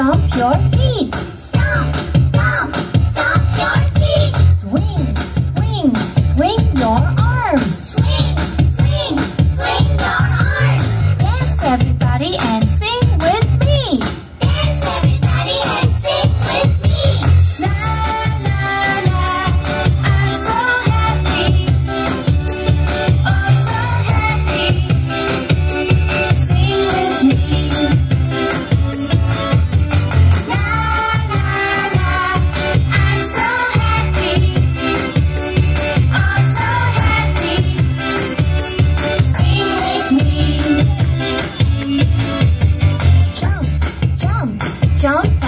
stamp your jump